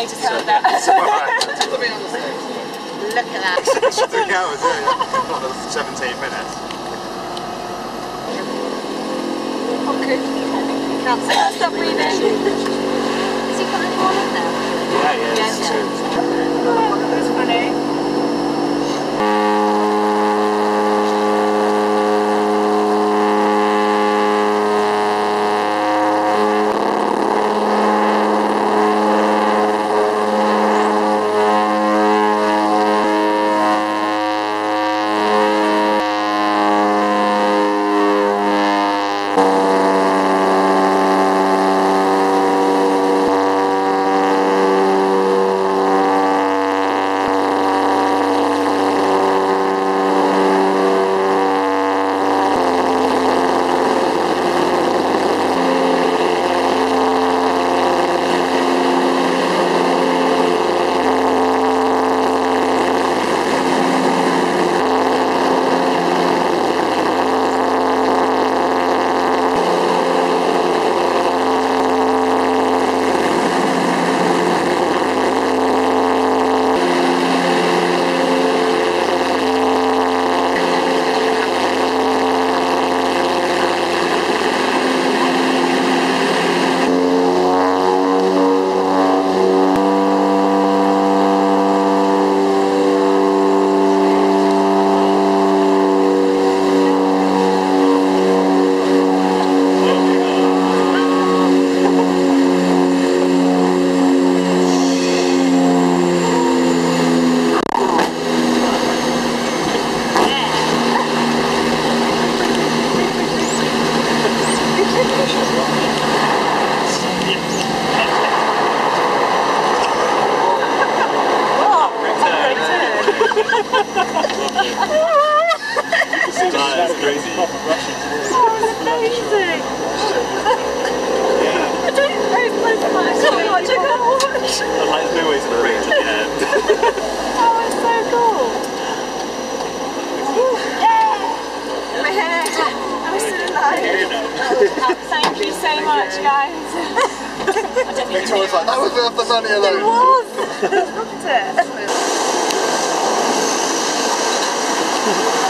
Family just guys. Victoria's like, that was worth the money it alone. was. Loved it.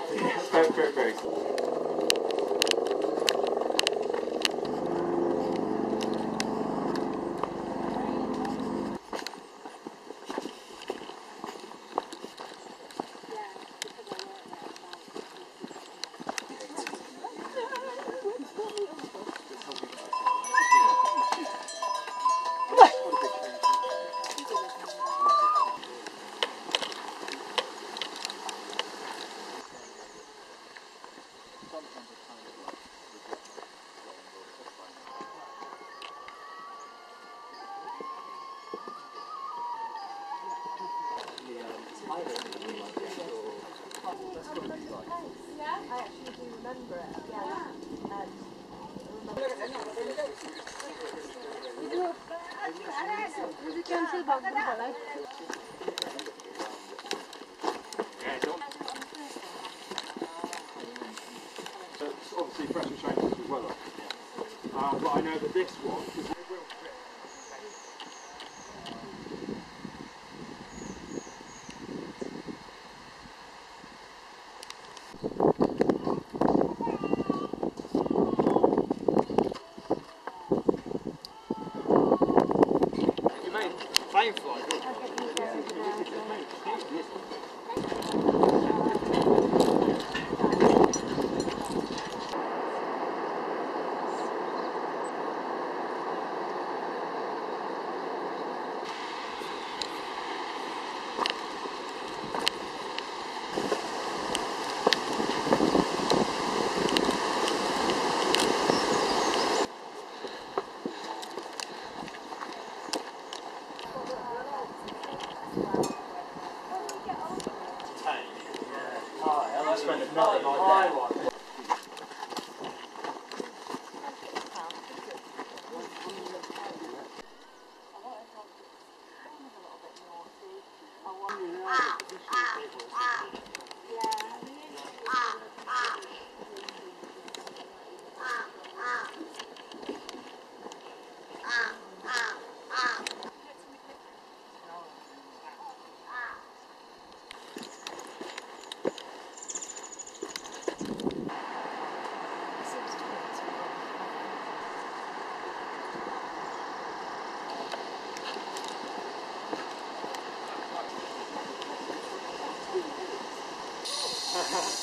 Very, very, very. obviously pressure changes as well. Uh, but I know that this one Ha ha ha.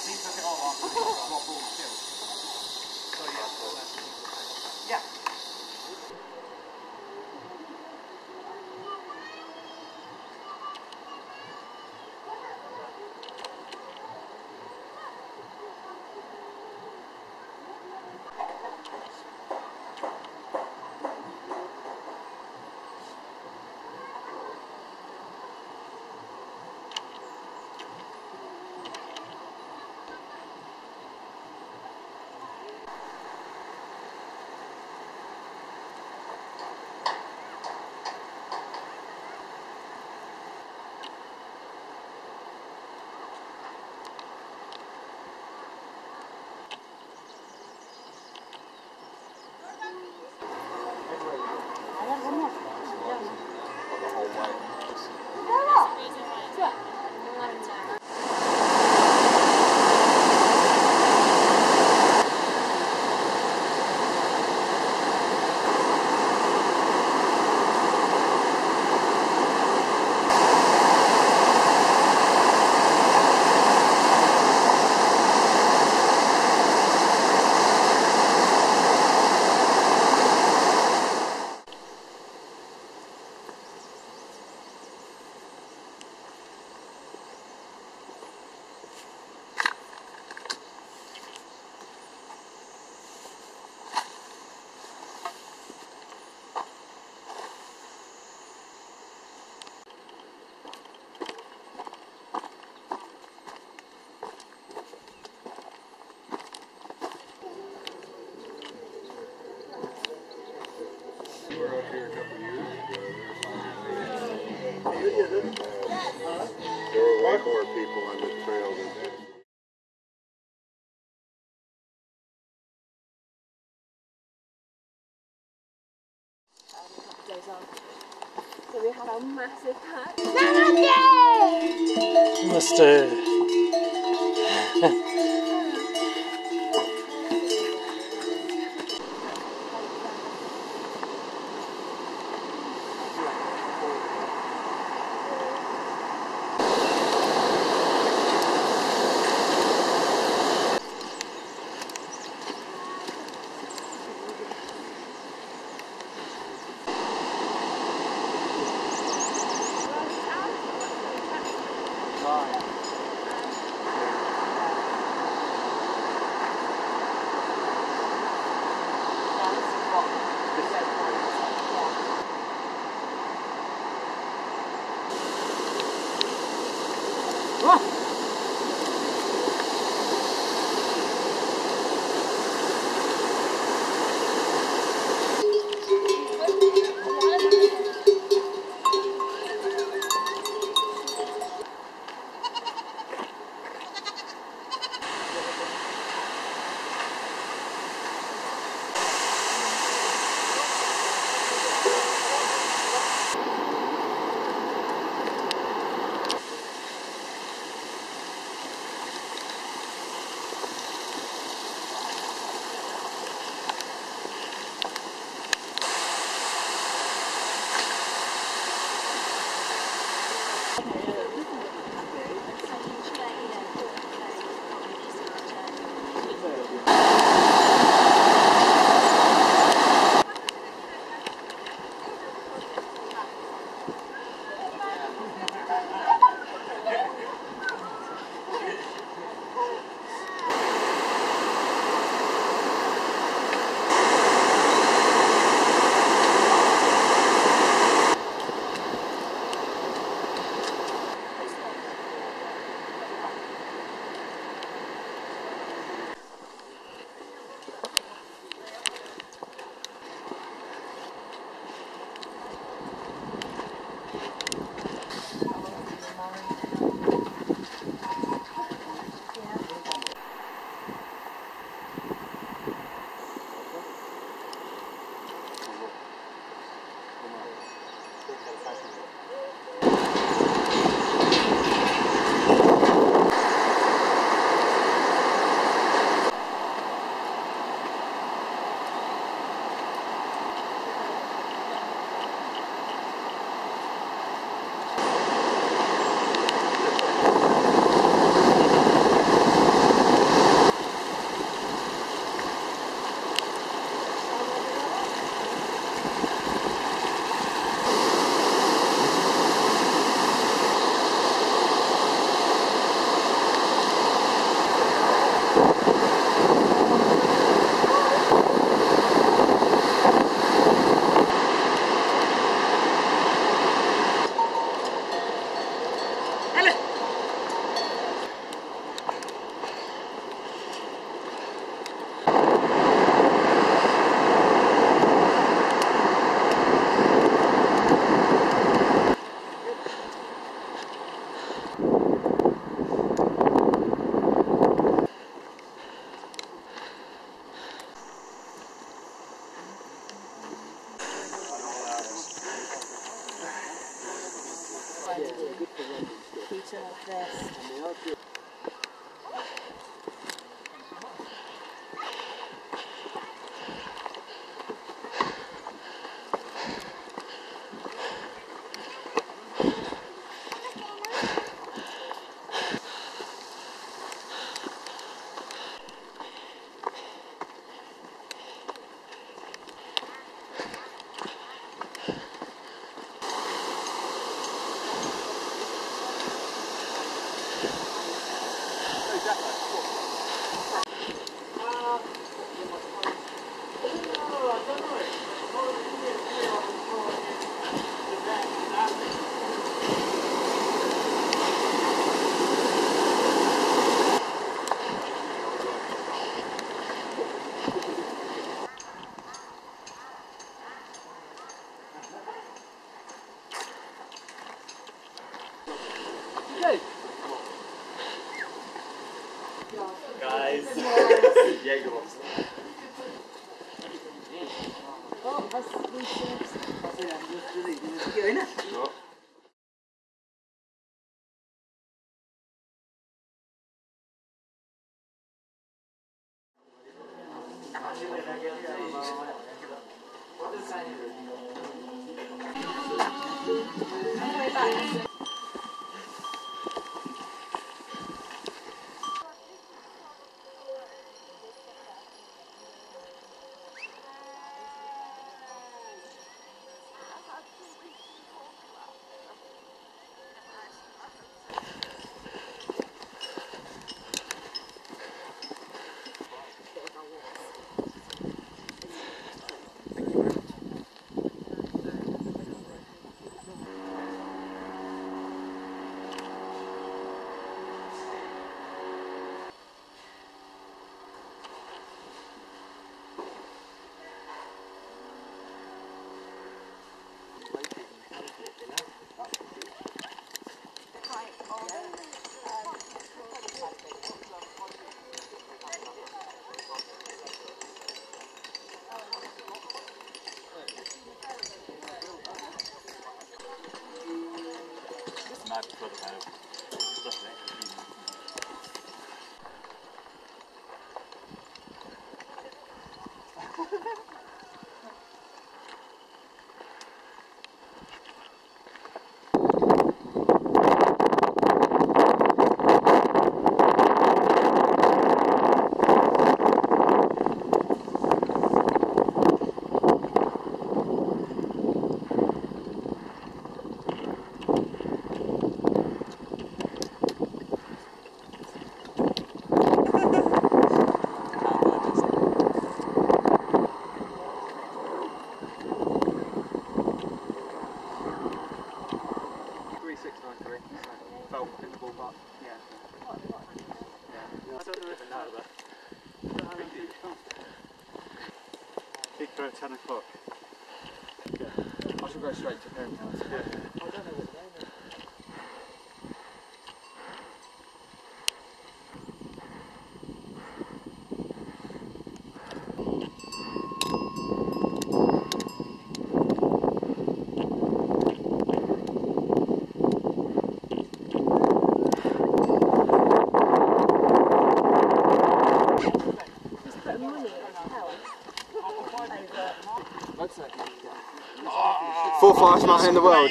Fastest mountain in the world?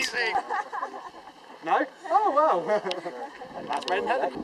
no? Oh wow. That's red headed.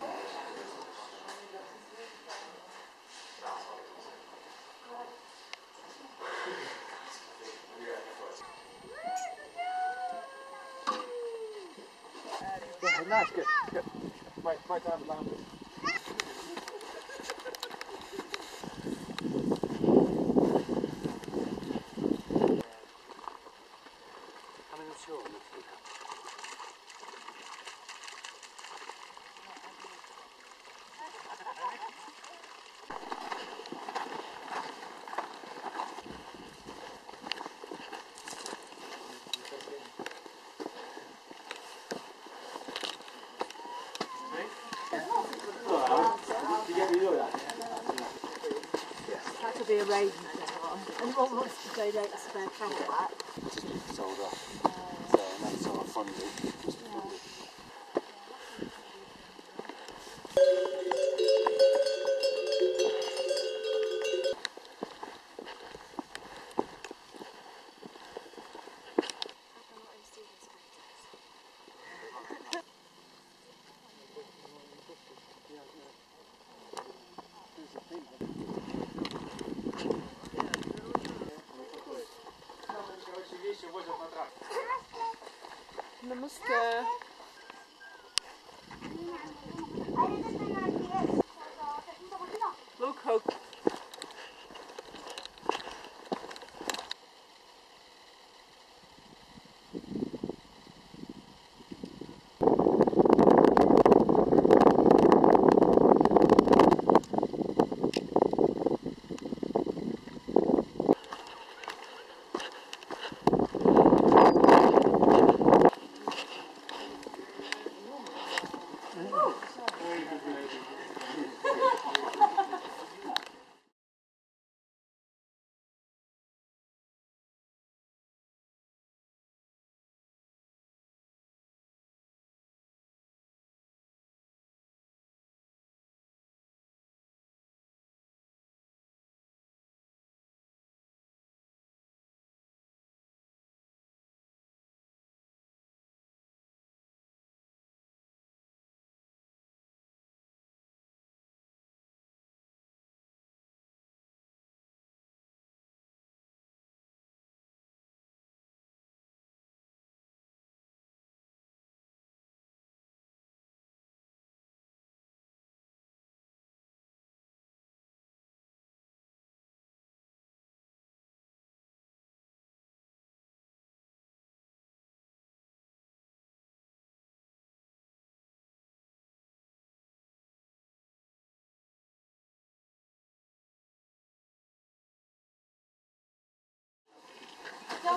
Nice, good, good. Right, right down the boundary. That could be a raven Anyone wants to donate a spare camel back? Sold off. So that's all funded.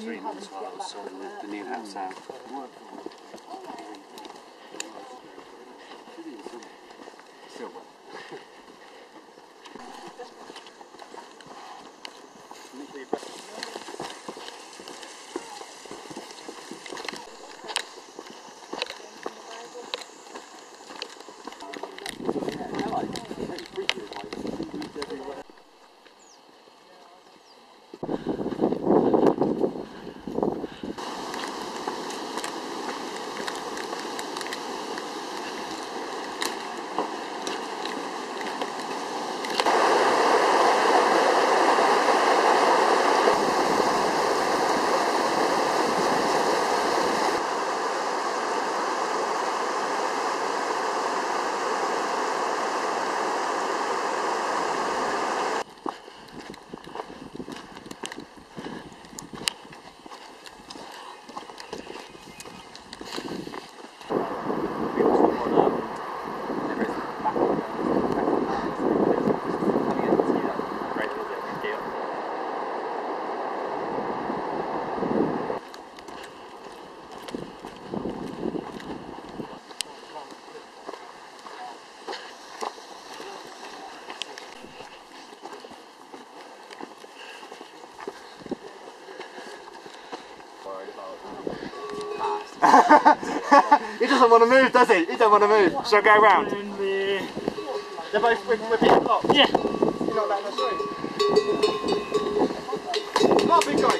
Having to get back from the new house out. He doesn't want to move, does he? He doesn't want to move. Shall I go round? They're both being blocked. yeah. You're not letting us through. Come on, big guy.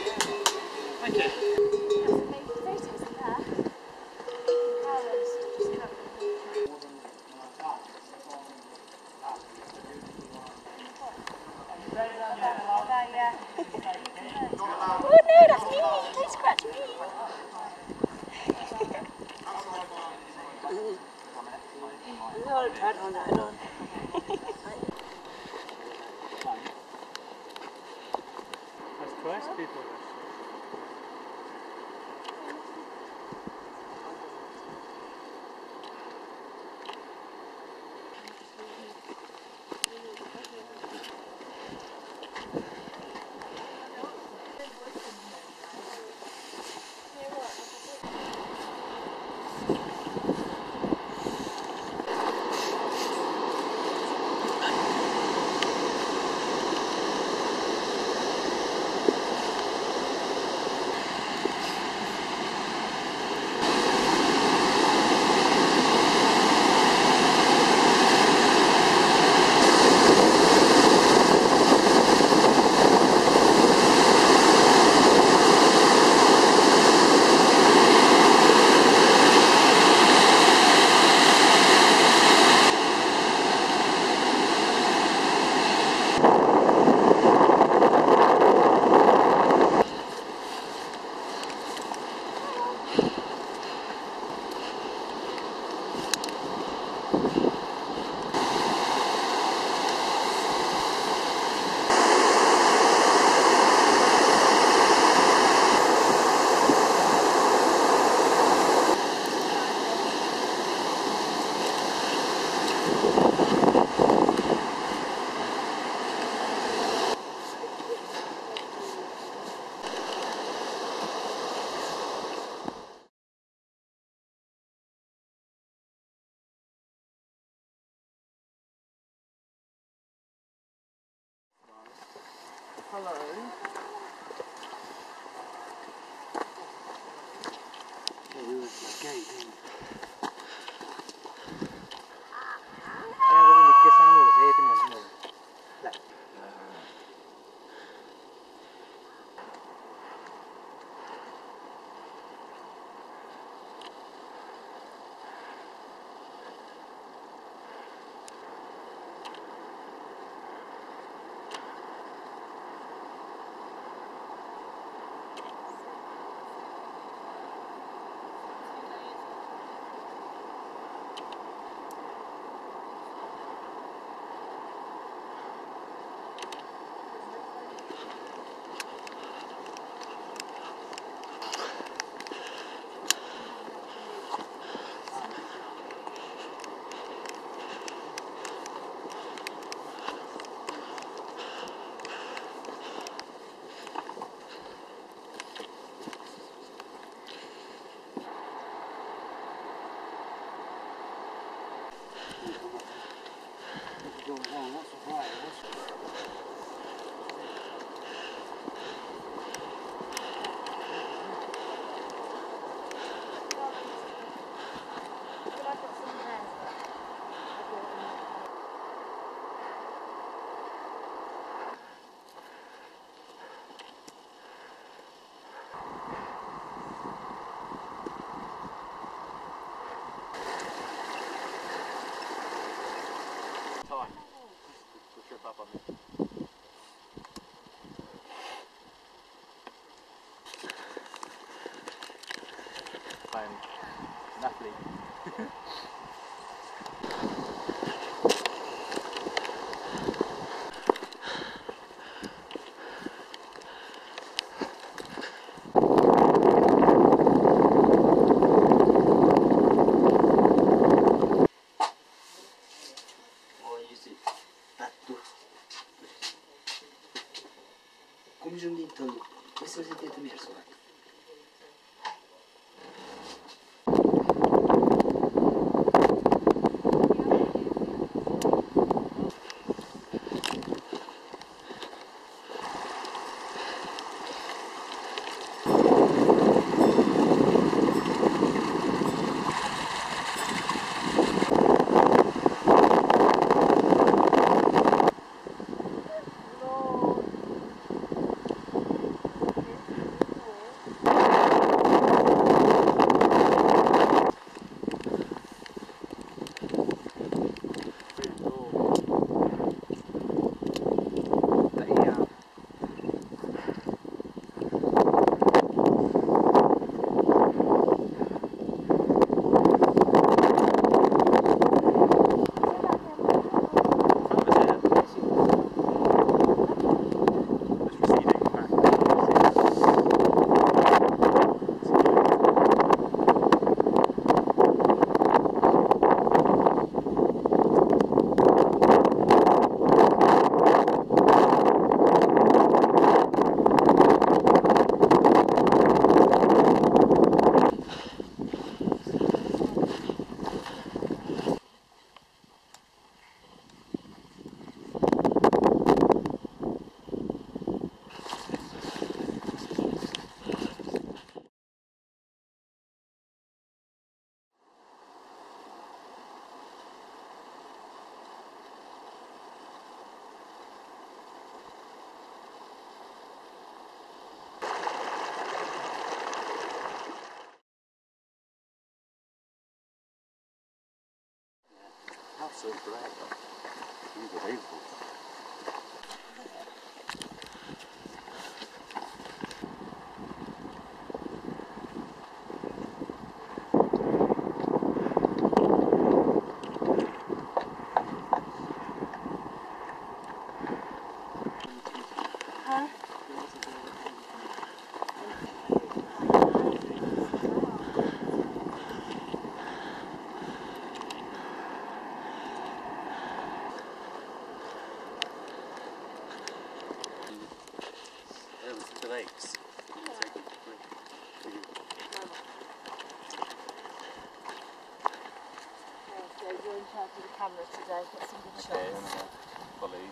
na frente. Cum ajung din tălul? Păi să-l zic. so bright. You're in charge of the camera today. Get some good shots. Fully.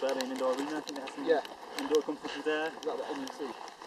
Berlin Indoor Arena, I think they have some Yeah. indoor competitions there. Is that the NEC?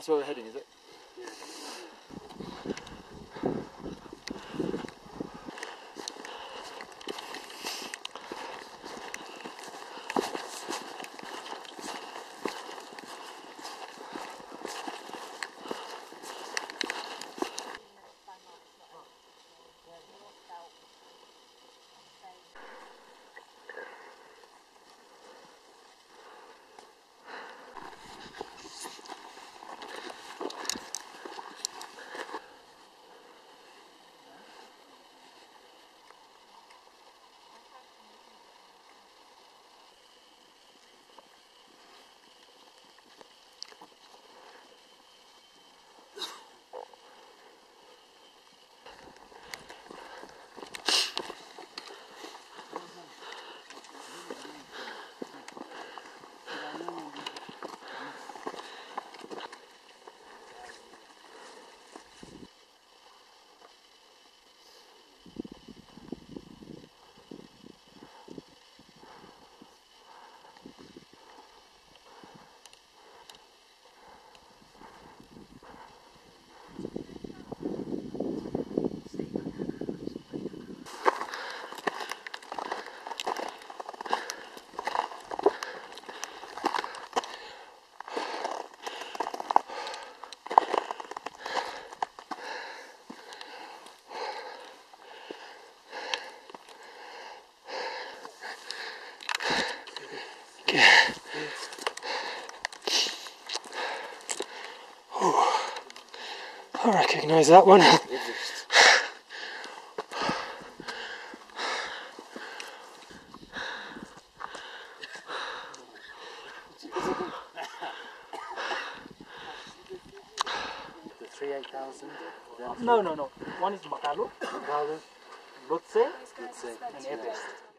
That's where we're heading, is it? I recognise that one. The three eight thousand. No, no, no. One is Makalu, Lhotse, Let's say. and Everest.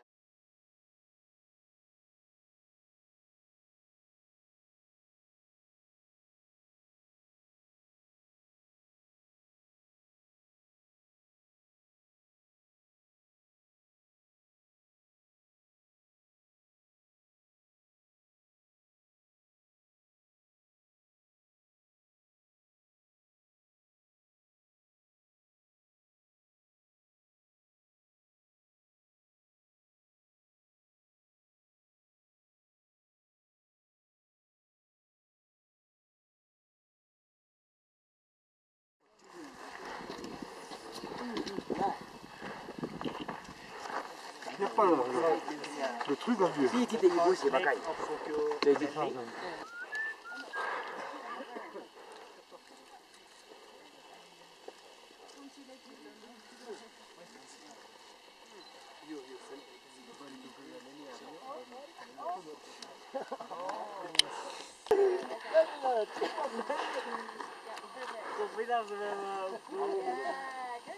trucs Viiti begyújt, hogy magány. Tegyük magam.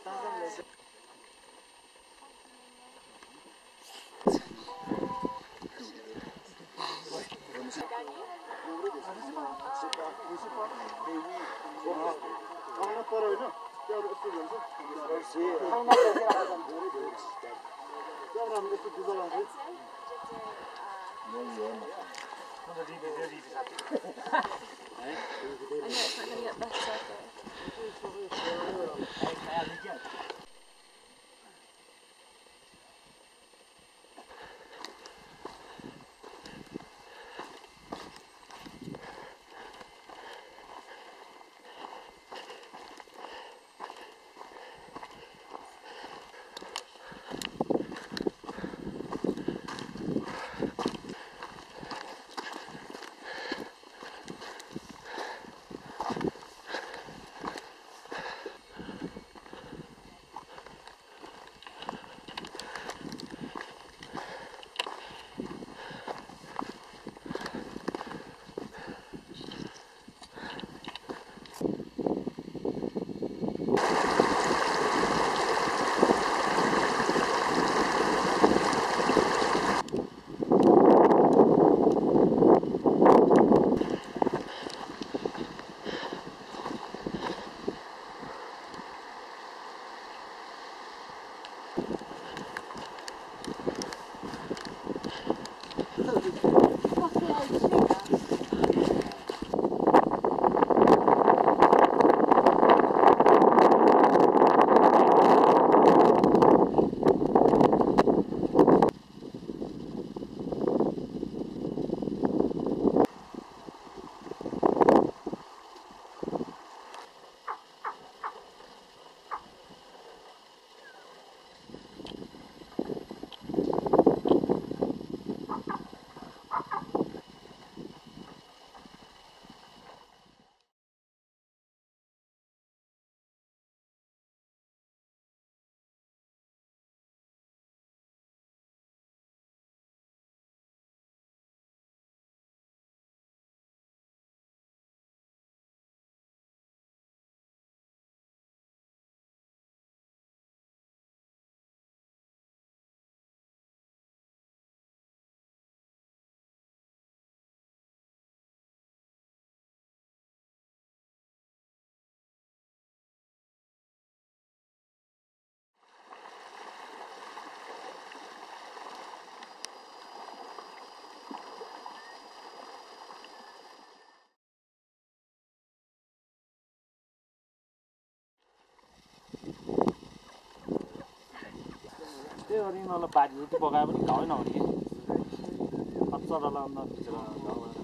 Köszönöm szépen! olmaz. Gel bakalım. Gel bakalım. Gel bakalım. Ne oluyor? Bu da değil, değil, değil. त्यही गरी यिनीहरूलाई जति पकाए पनि घाउ नहुने कि अन्त भित्र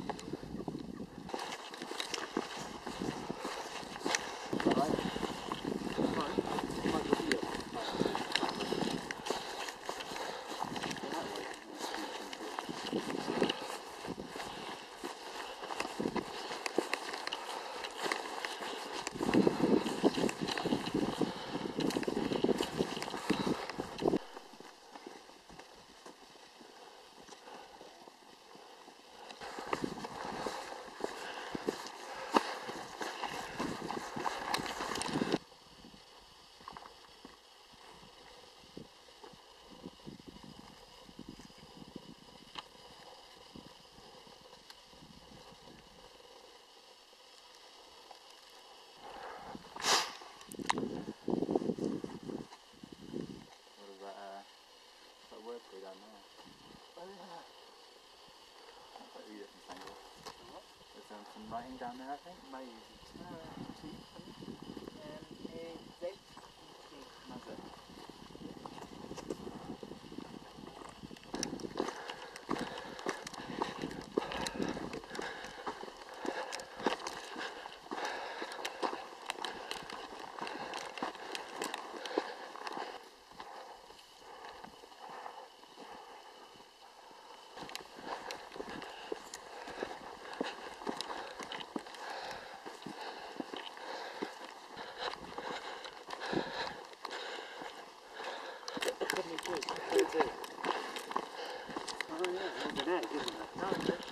writing down there, I think. Maybe that, isn't it?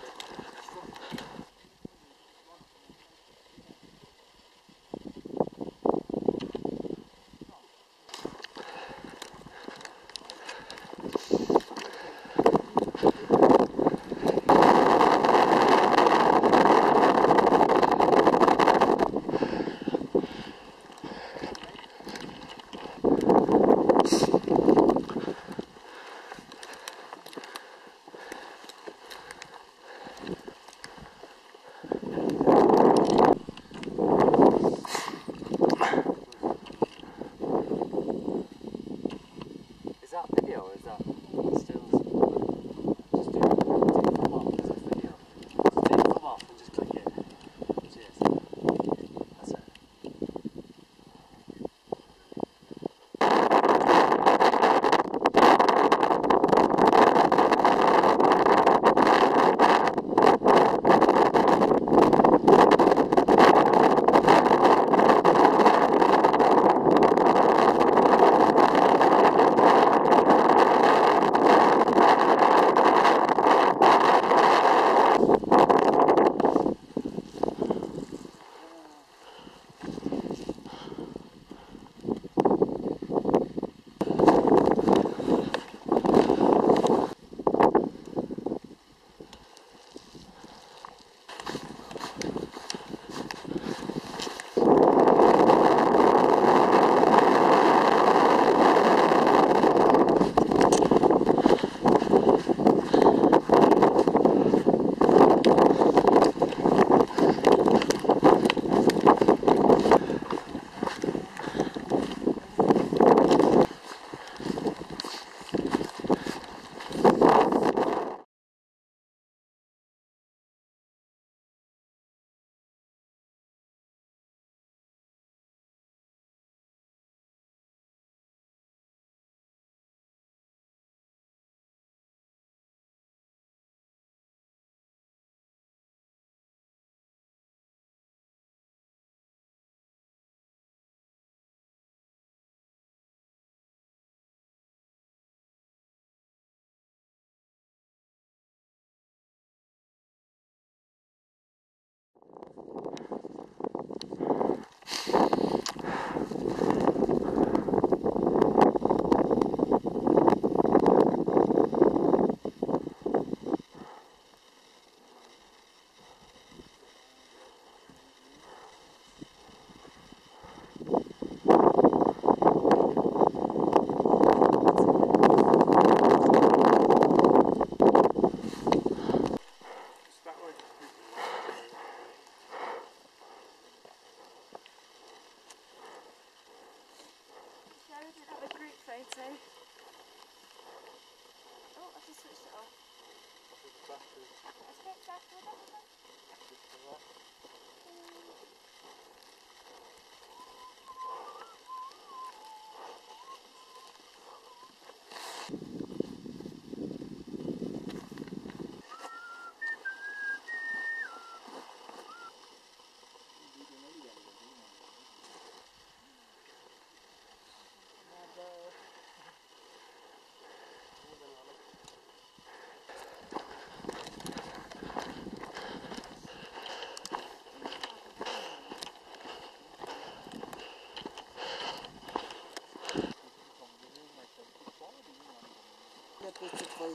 I'd.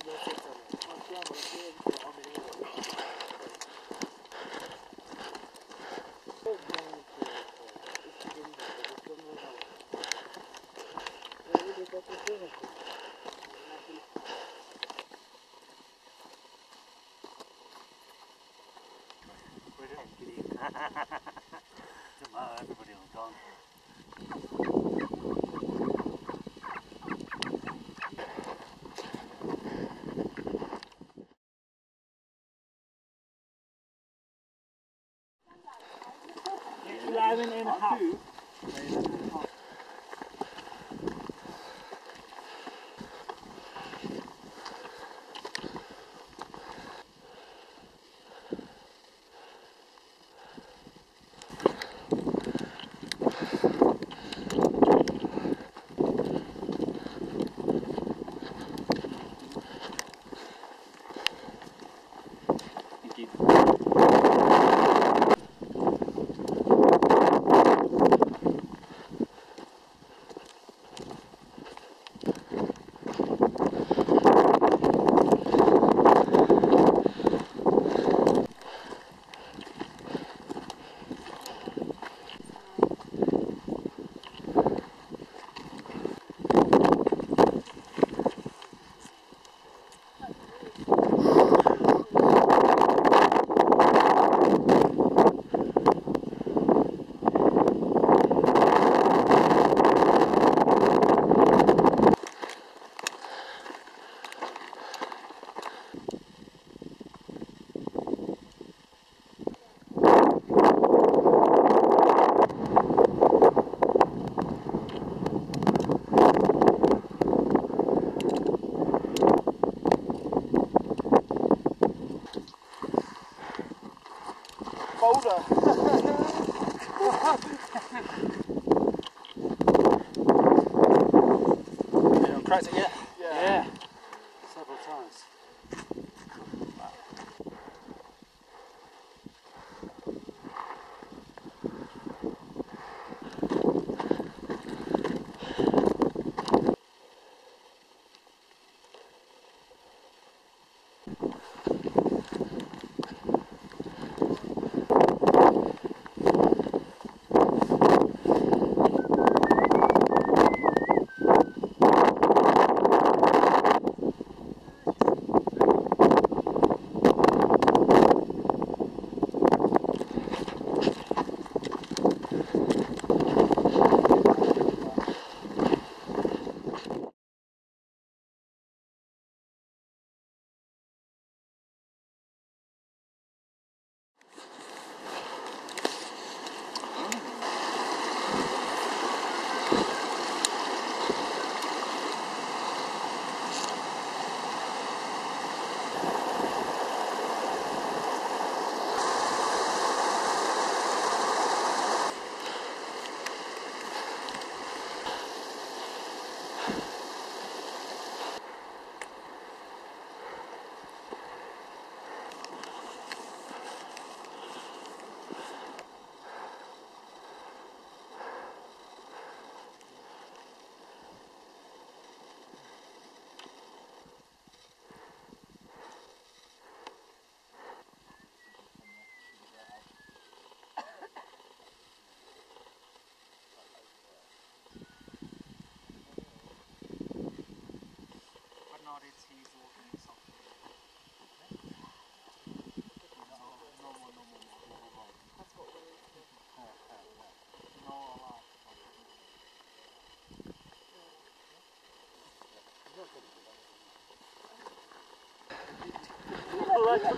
Ha ha ha ha. الله.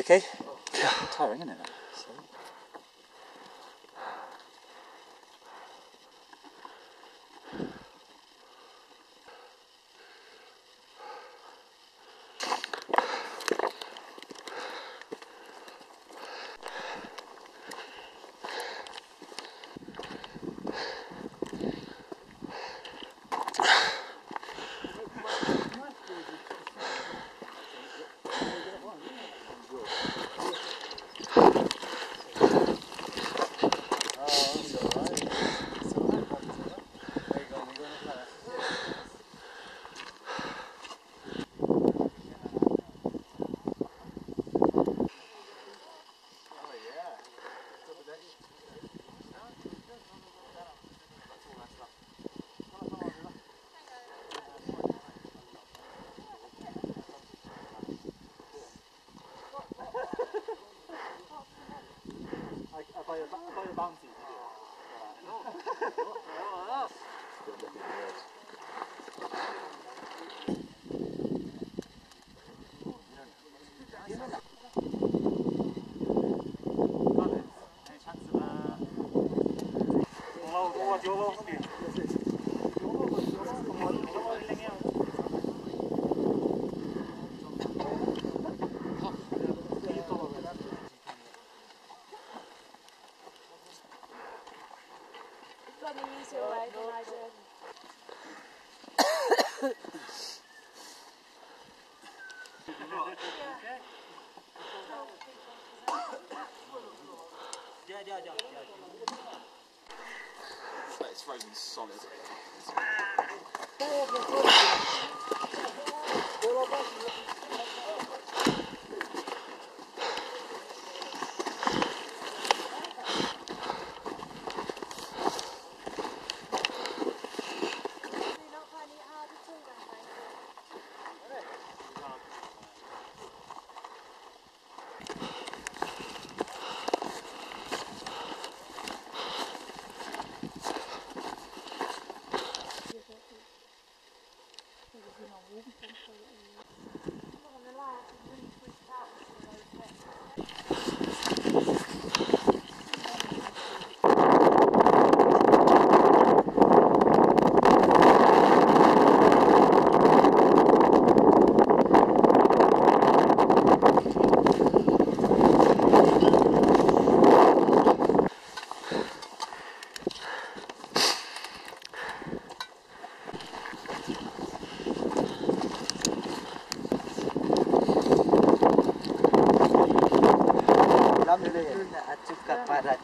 You okay? Yeah. Tiring, isn't it? 可以帮，可以帮，是吧？哈哈哈！好了，开始唱。老李。It's frozen solid.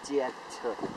监测。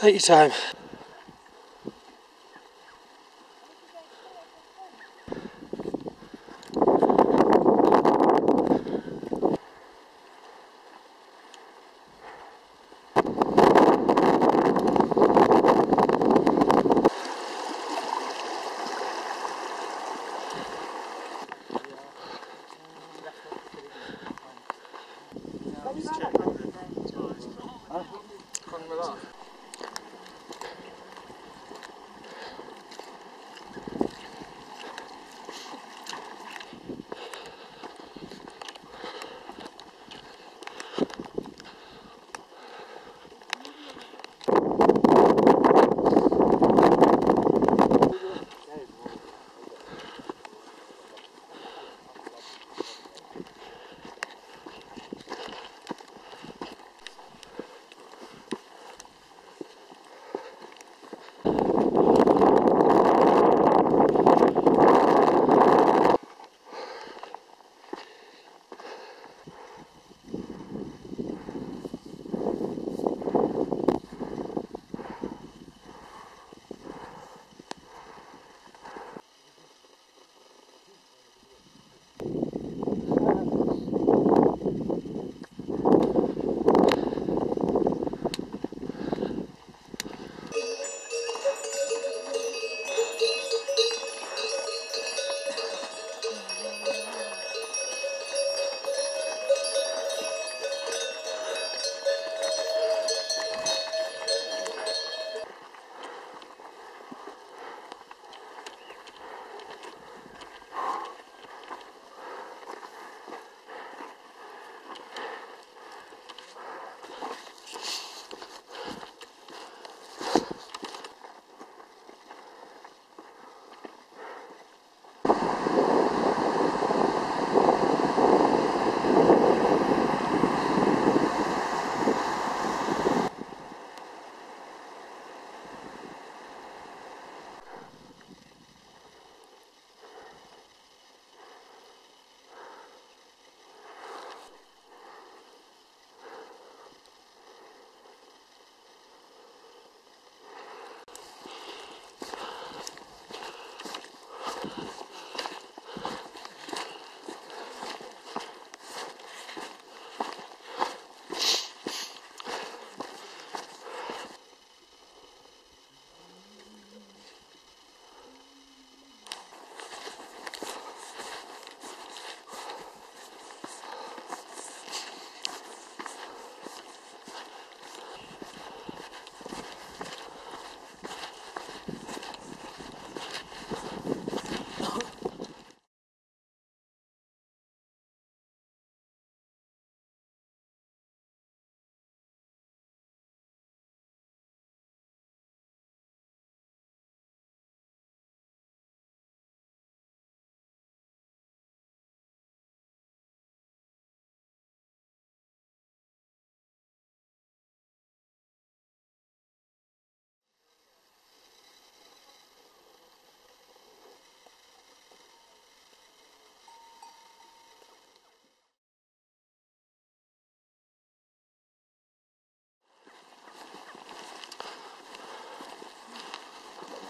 Take your time.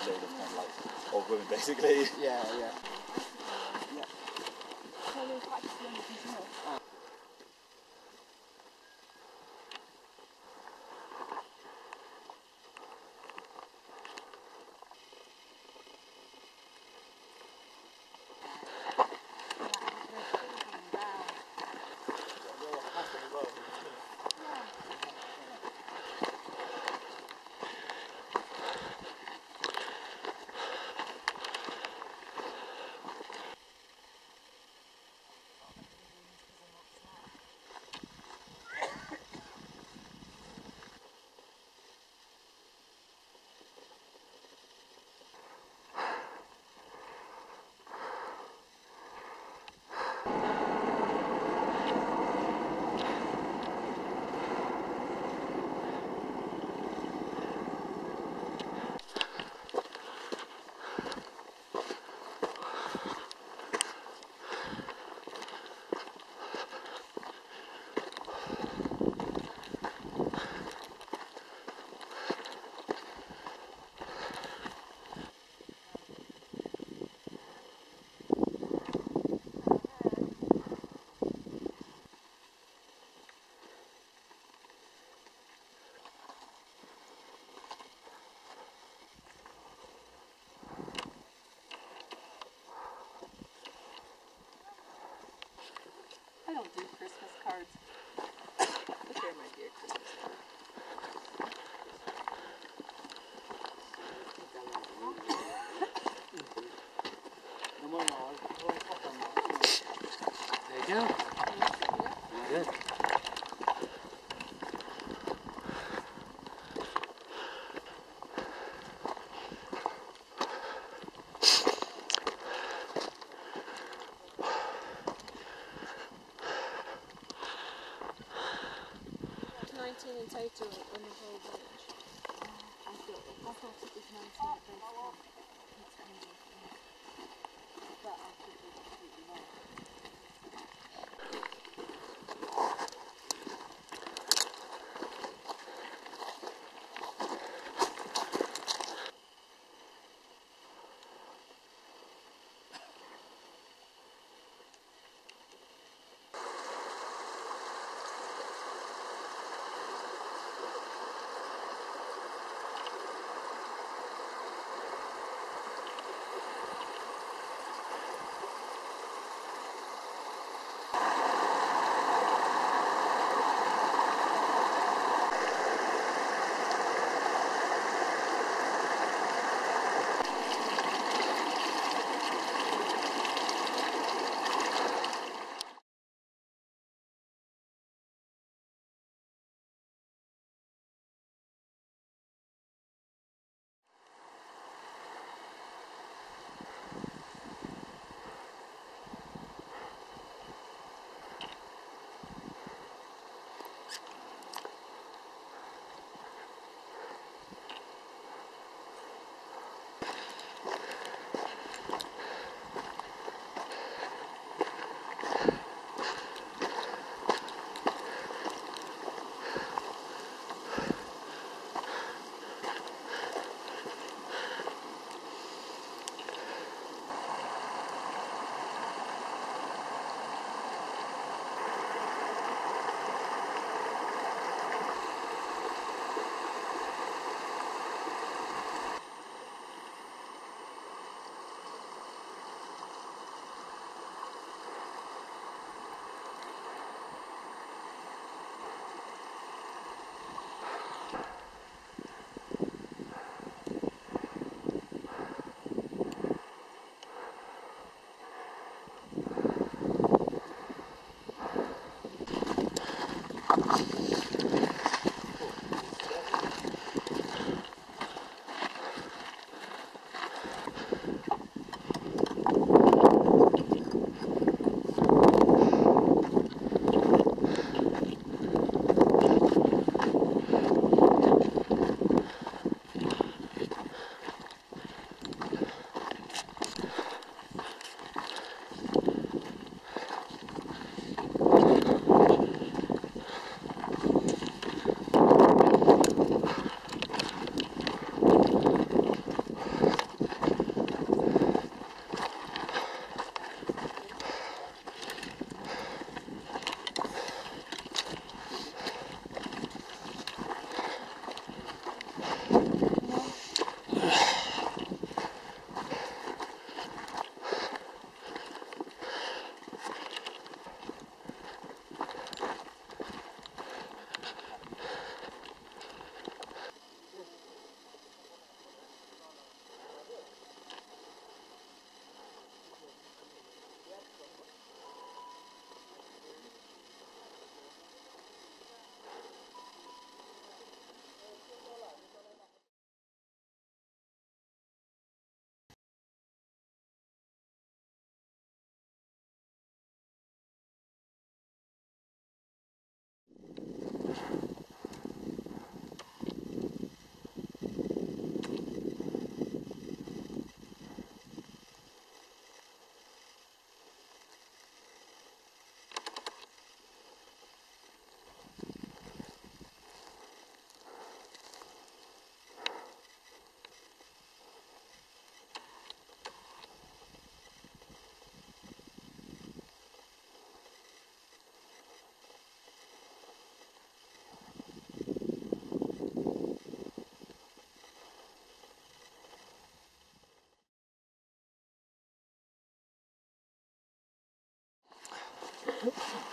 shade of kind of like old women, basically. Yeah, yeah. I don't do Christmas cards. There might be a Christmas card. Nineteen in total on Oops.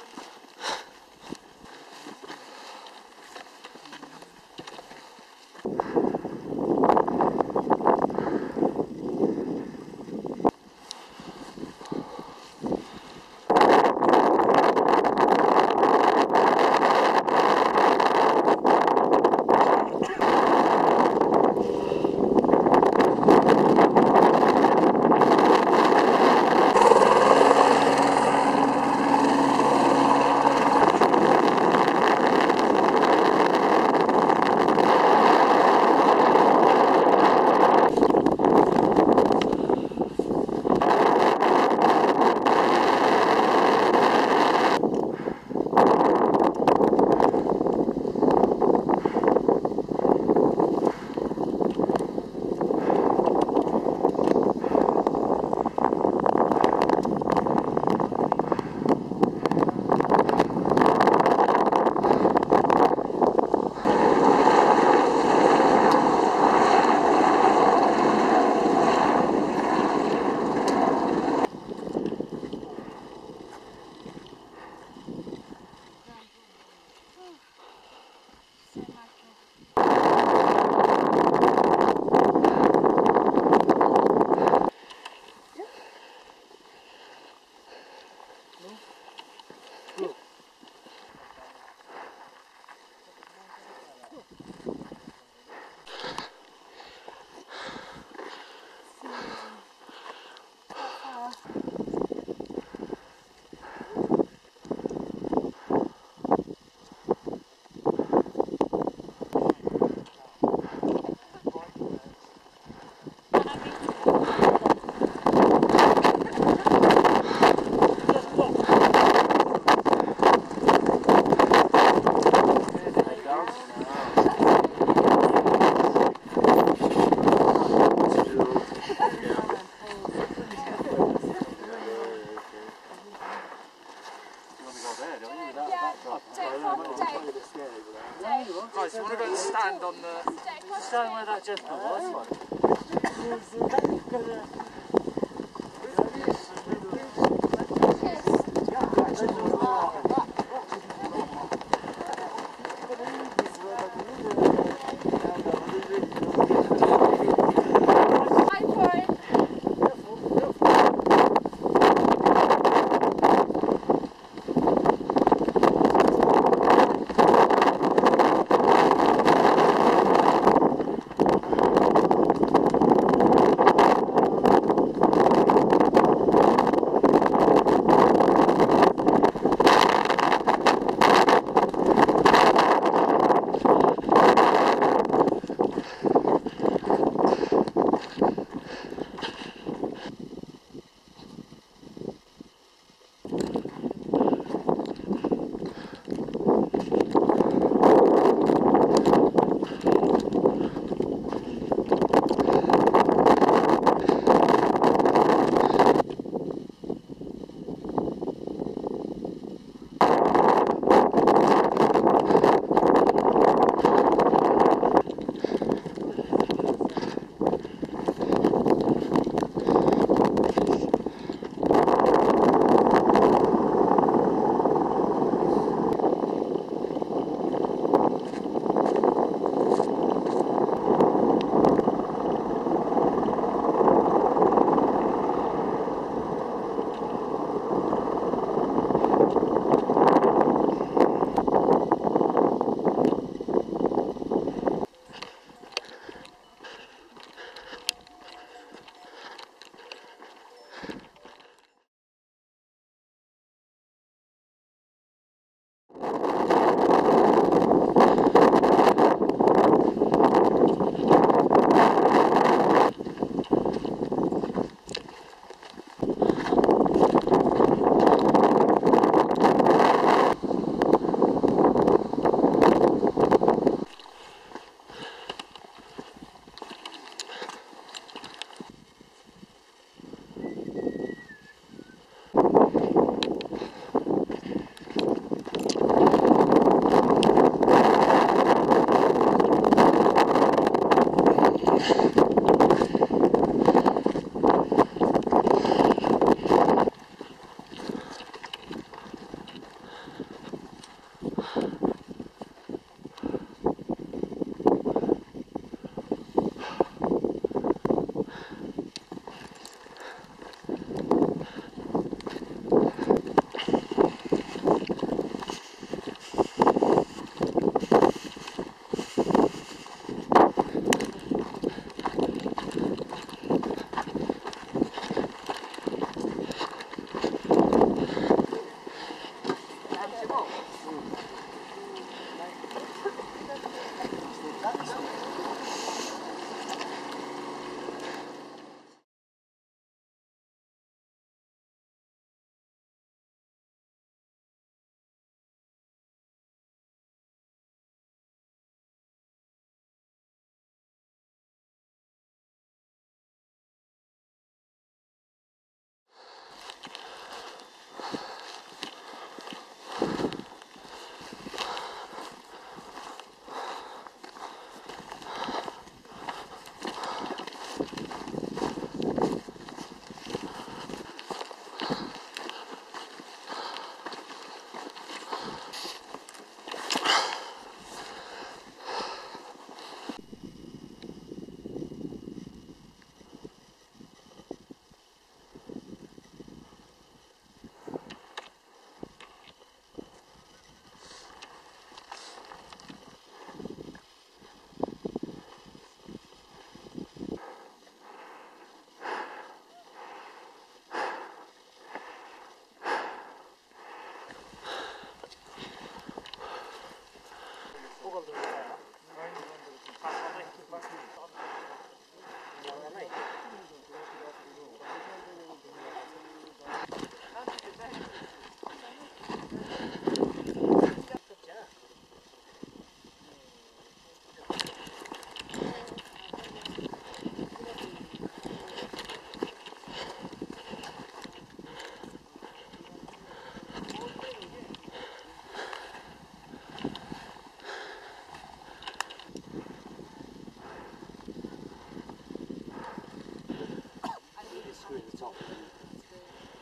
어쨌다고?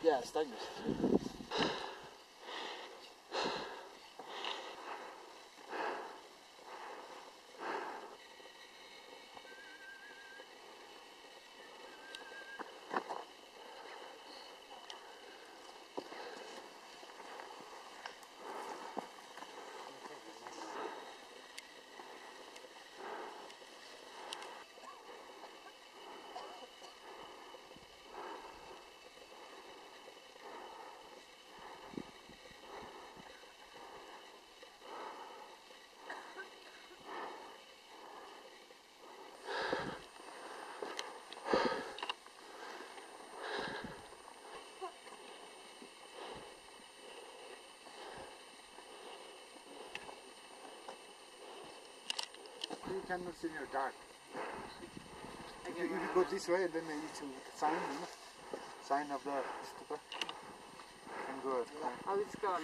Yeah, stagnant. You cannot see in your dark. If you, if you go this way, then you see the sign, you know, sign of the stupa. And go. Oh, let's go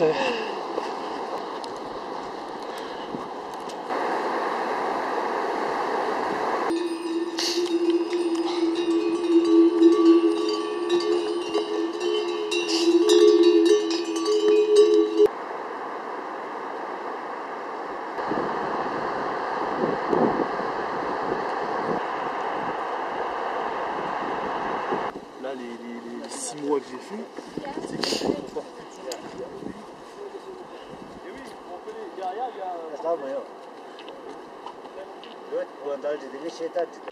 on tar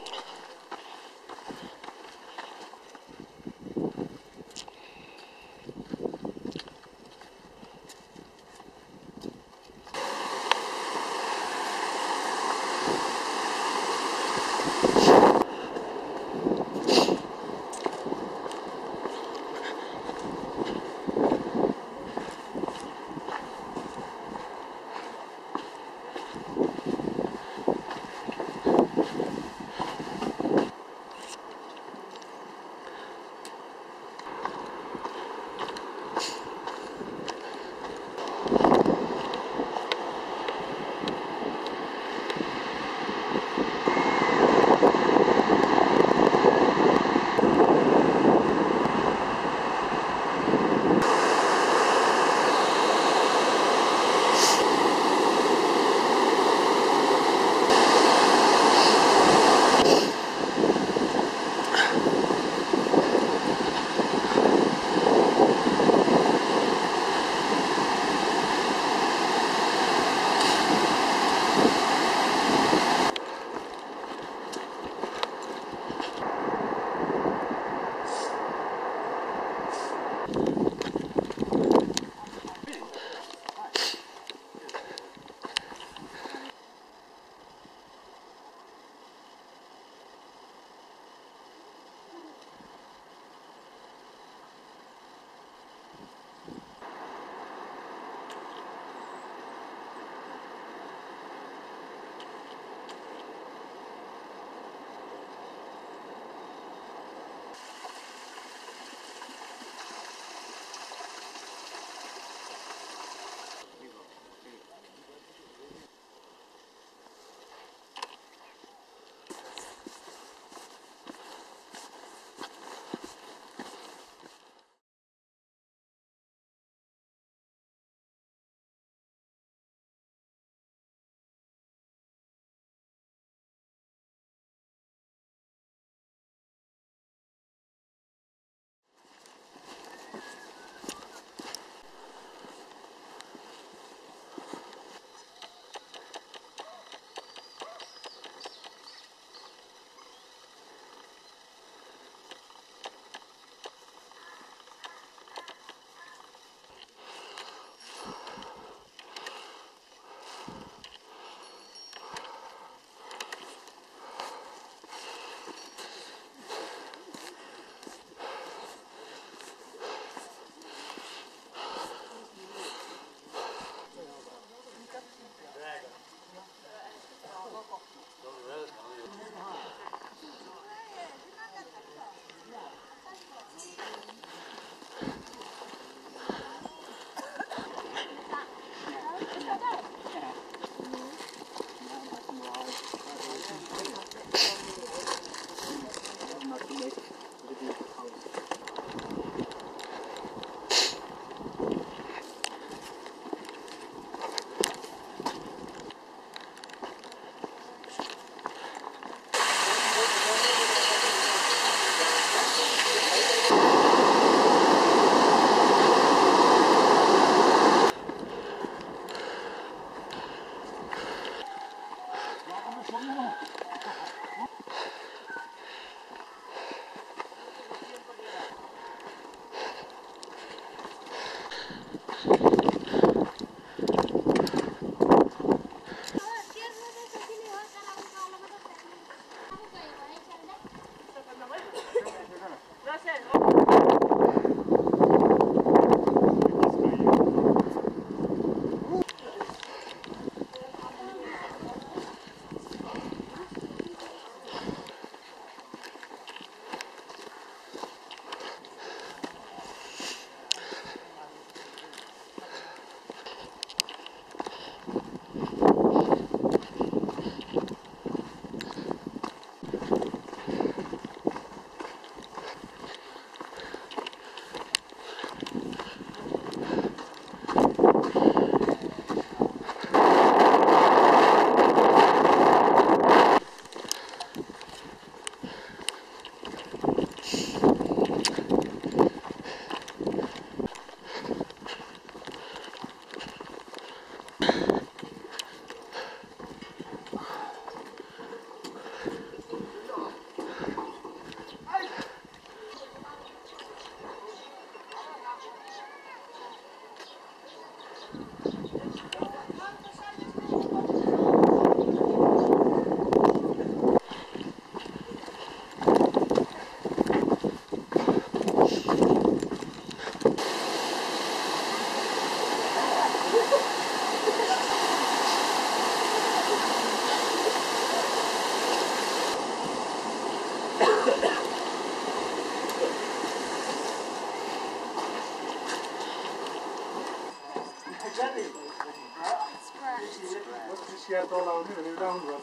接到了，你得让着。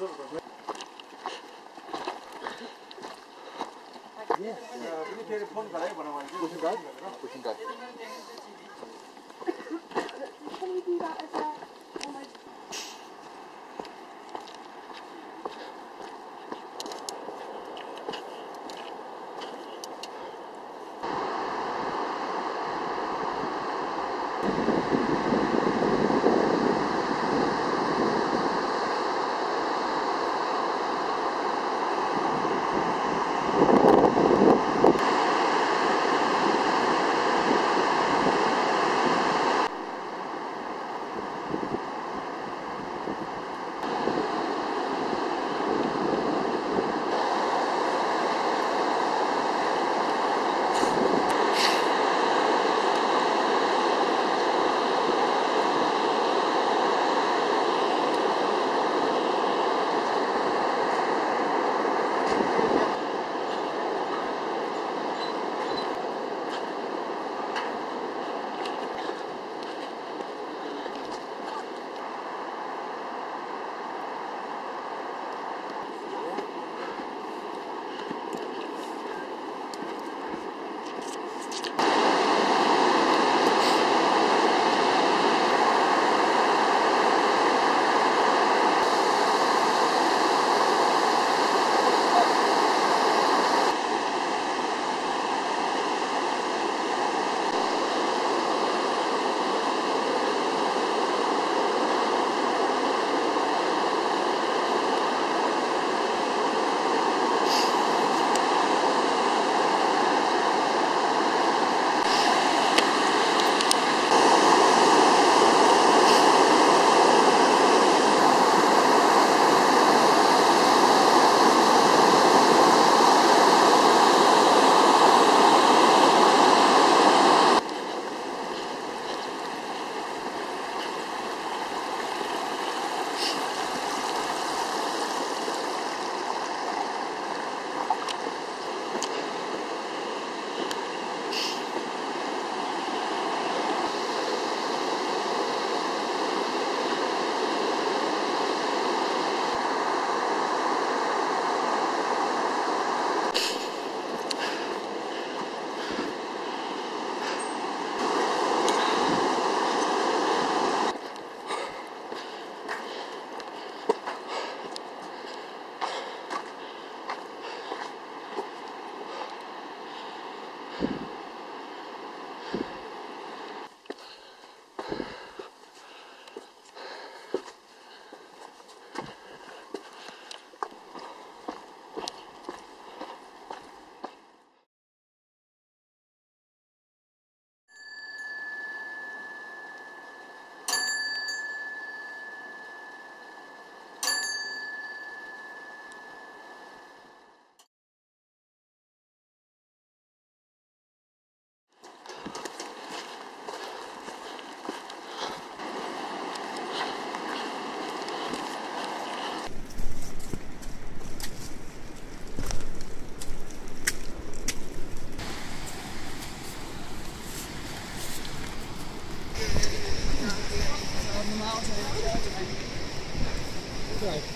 like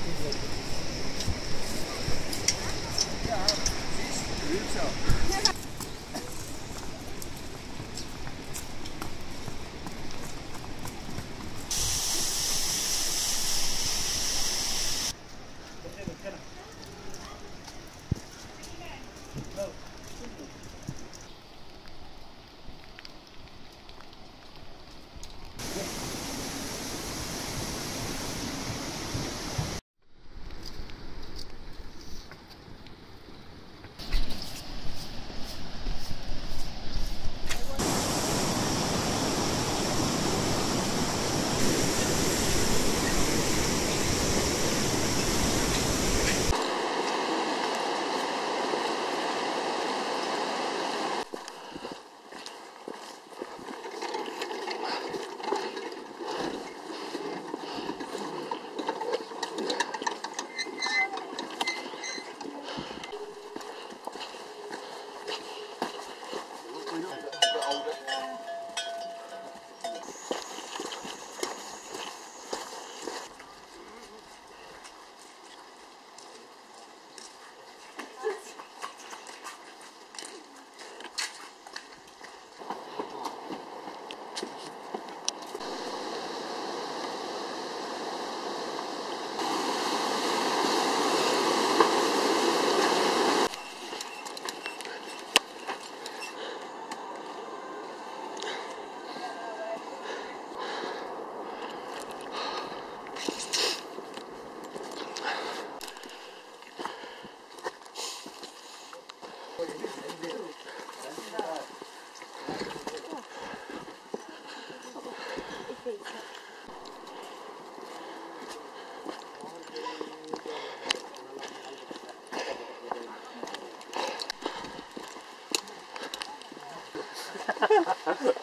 Hallelujah.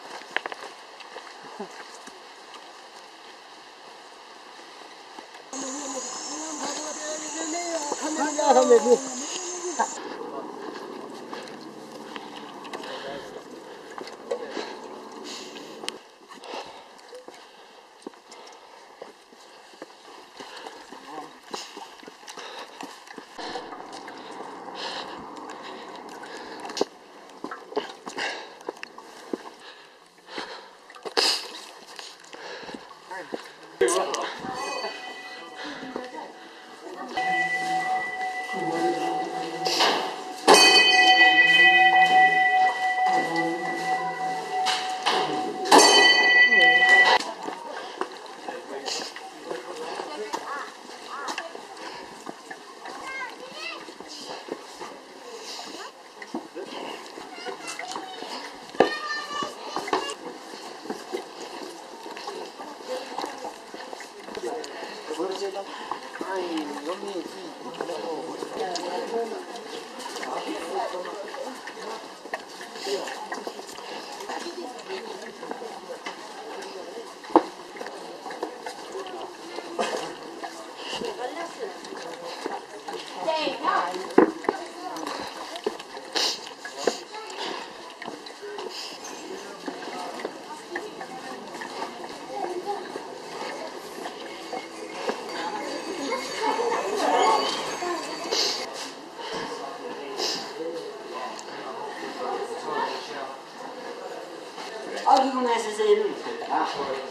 Pode não é?